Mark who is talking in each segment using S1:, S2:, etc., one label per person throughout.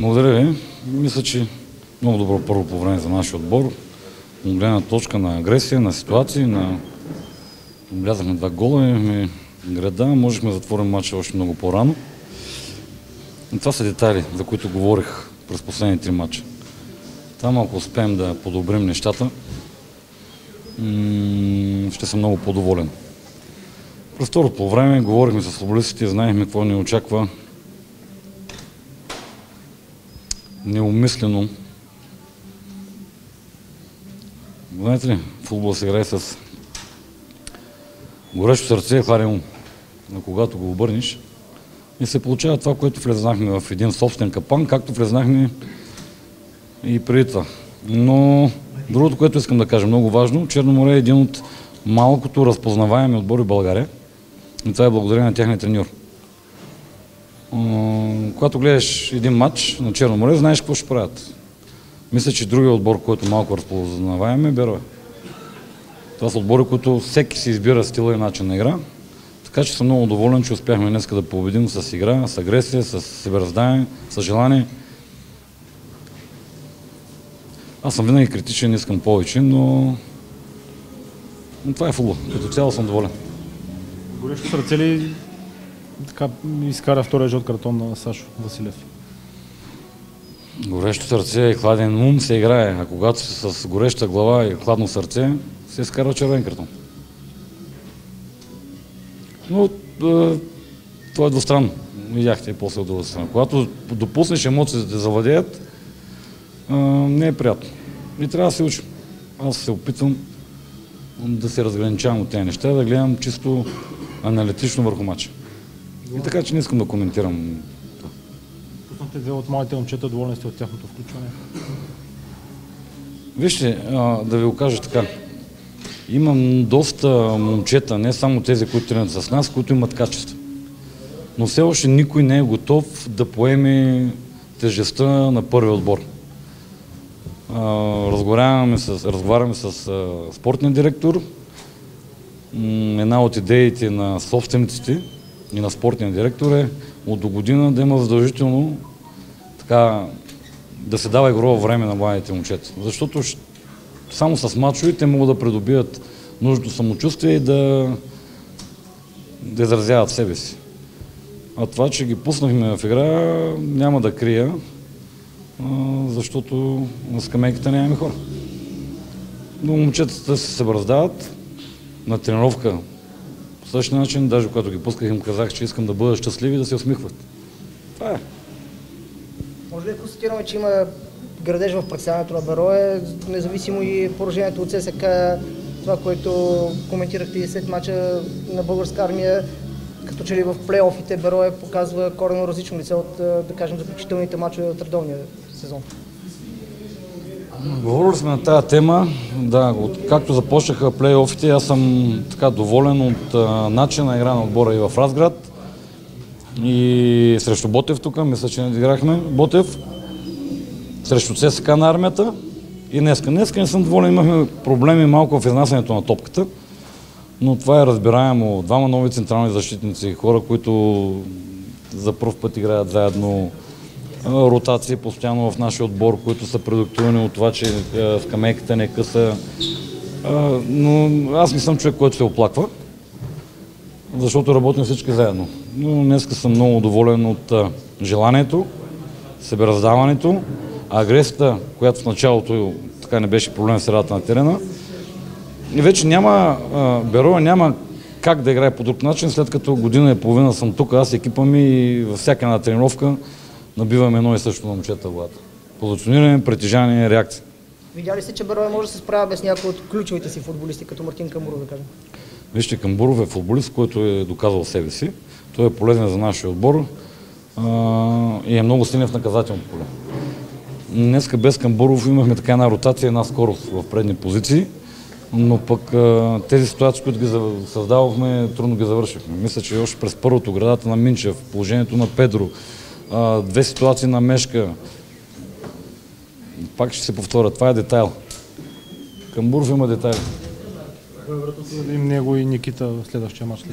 S1: Благодаря ви. Мисля, че много добро първо по време за нашия отбор. От гледна точка на агресия, на ситуации, на... Влязахме два гола, имахме града, можехме да затворим матча още много по-рано. И това са детайли, за които говорих през последните три матча. Там ако успеем да подобрим нещата, ще съм много по-доволен. През второто по време говорихме с футболистите, знаехме какво ни очаква. Неумислено. Знаете ли, футбол се играе с горещо сърце и хладен ум. Но когато го обърнеш, и се получава това, което влезнахме в един собствен капан, както влезнахме и преди това. Но другото, което искам да кажа, много важно, Черноморе е един от малкото разпознаваеми отбори в България. И това е благодарение на тяхния треньор. Когато гледаш един матч на Черно море, знаеш какво ще правят. Мисля, че другия отбор, който малко разпознаваем е Берове. Това са отбори, които всеки си избира стила и начин на игра. Така че съм много доволен, че успяхме днес да победим с игра, с агресия, с себераздание, с желание. Аз съм винаги критичен, искам повече, но... но това е футбол. Като цяло съм доволен.
S2: Горещо сърце ли така изкара втория жълт картон на Сашо Василев?
S1: Горещо сърце и хладен ум се играе, а когато с гореща глава и хладно сърце, се изкара червен картон. Но е, това е двустранно. Видяхте после от другата страна. Когато допуснеш емоциите да завладеят, е, не е приятно. И трябва да се учим. Аз се опитвам да се разграничавам от тези неща, да гледам чисто аналитично върху мача. И така, че не искам да коментирам.
S2: Пуснахте две от малите момчета, доволни сте от тяхното включване?
S1: Вижте, да ви го кажа така. Имам доста момчета, не само тези, които тренират с нас, които имат качества. Но все още никой не е готов да поеме тежестта на първи отбор. Разговаряме с, разговаряме с спортния директор. Една от идеите на собствениците и на спортния директор е от до година да има задължително така, да се дава игрово време на младите момчета. Защото само с мачовете могат да придобият нужното самочувствие и да, да изразяват себе си. А това, че ги пуснахме в игра, няма да крия, защото на скамейката нямаме хора. Но момчетата се събраздават на тренировка по същия начин, даже когато ги пусках им казах, че искам да бъда щастливи и да се усмихват. Това е.
S3: Може ли да констатираме, че има градеж в представянето на Берое, независимо и поражението от ССК, това, което коментирахте и след мача на българска армия, като че ли в плейофите Берое показва корено различно лице от, да кажем, заключителните мачове от редовния сезон.
S1: Говорили сме на тази тема. Да, от, както започнаха плейофите, аз съм така доволен от а, начина на игра на отбора и в Разград. И срещу Ботев тук, мисля, че не играхме. Ботев. Срещу ЦСК на армията. И днеска. Днеска не съм доволен, имахме проблеми малко в изнасянето на топката. Но това е разбираемо. Двама нови централни защитници, хора, които за първ път играят заедно ротации постоянно в нашия отбор, които са продуктивни от това, че скамейката не е къса. Но аз не съм човек, който се оплаква, защото работим всички заедно. Но днес съм много доволен от желанието, себераздаването, агресията, която в началото така не беше проблем в средата на терена. И вече няма, Берова няма как да играе по друг начин, след като година и половина съм тук, аз екипа ми и във всяка една тренировка набиваме едно и също на момчета главата. Позициониране, притежание, реакция.
S3: Видя ли сте, че Берой може да се справя без някои от ключовите си футболисти, като Мартин Камбуров, да кажем?
S1: Вижте, Камбуров е футболист, който е доказал себе си. Той е полезен за нашия отбор а, и е много силен в наказателното поле. Днеска без Камбуров имахме така една ротация, една скорост в предни позиции, но пък а, тези ситуации, които ги създавахме, трудно ги завършихме. Мисля, че още през първото градата на Минчев, положението на Педро, две ситуации на Мешка. Пак ще се повторя. Това е детайл. Има.
S2: Кой е вероятността да им него и Никита в следващия матч?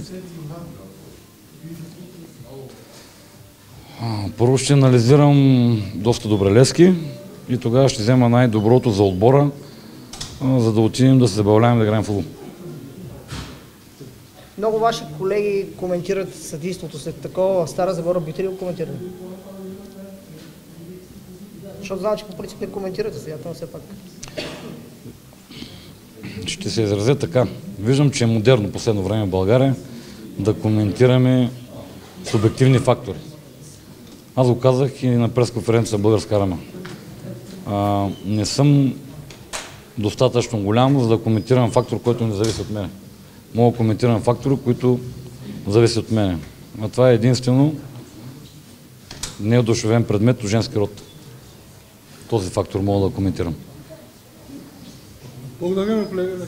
S1: Първо ще анализирам доста добре Лески и тогава ще взема най-доброто за отбора, за да отидем да се забавляваме да играем футбол.
S3: Много ваши колеги коментират съдейството след такова. Стара Загора бите ли го коментирали? Защото знам, че по принцип не коментирате сега, но все пак.
S1: Ще се изразя така. Виждам, че е модерно последно време в България да коментираме субективни фактори. Аз го казах и на пресконференция Българска арма. А, не съм достатъчно голям, за да коментирам фактор, който не зависи от мен. Мога да коментирам фактори, които зависят от мен. А това е единствено неодушевен предмет от женски род. Този фактор мога да коментирам.
S4: Благодаря, колега.